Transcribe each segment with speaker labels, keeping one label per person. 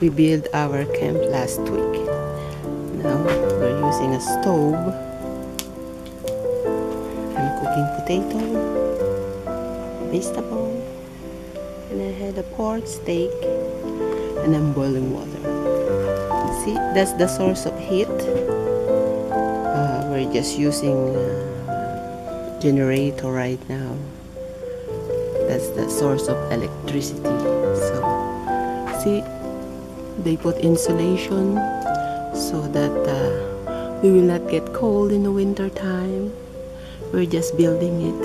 Speaker 1: We built our camp last week. Now we're using a stove. I'm cooking potato, vegetable, and I had a pork steak, and I'm boiling water. See, that's the source of heat. Uh, we're just using uh, generator right now. That's the source of electricity. So, see, they put insulation so that uh, we will not get cold in the winter time. We're just building it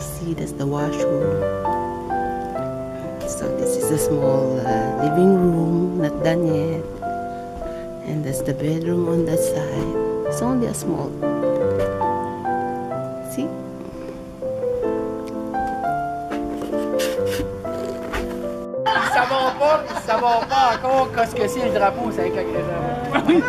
Speaker 1: see that's the washroom. So this is a small uh, living room not done yet. And that's the bedroom on that side. It's only a small
Speaker 2: Ça va pas, encore, qu'est-ce que c'est le drapeau, c'est avec agréable.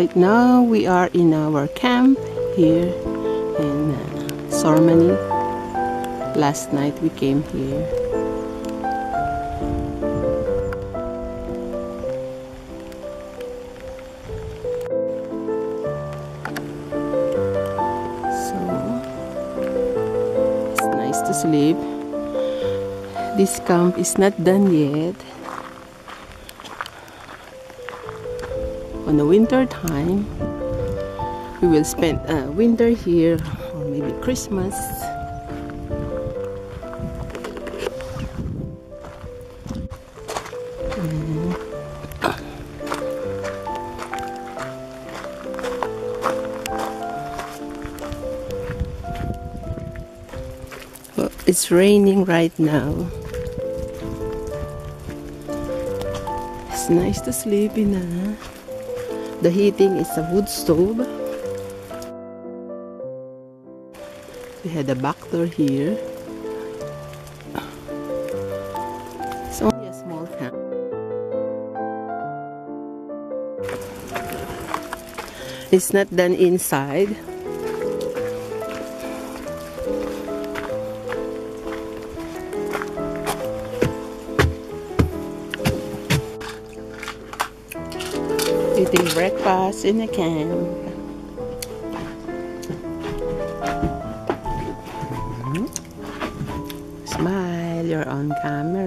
Speaker 1: Right now, we are in our camp here in uh, Sormany. Last night we came here. So, it's nice to sleep. This camp is not done yet. On the winter time. We will spend uh, winter here or maybe christmas. Mm. Well, it's raining right now. It's nice to sleep in a the heating is a wood stove. We had a back door here. It's only a small camp. It's not done inside. Eating breakfast in the camp. Mhm. Smile, you're on camera.